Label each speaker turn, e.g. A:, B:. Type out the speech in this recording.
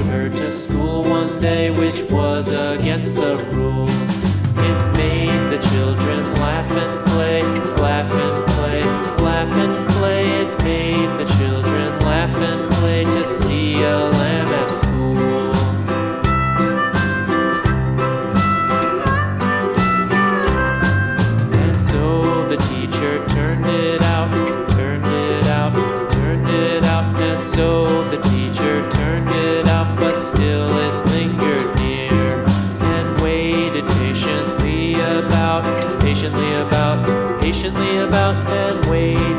A: Followed her to school one day, which was against the rules. It made the children laugh and play, laugh and play, laugh and play. It made the children laugh and play to see a lamb at school. And so the teacher turned it out, turned it out, turned it out. And so patiently about, patiently about, and waited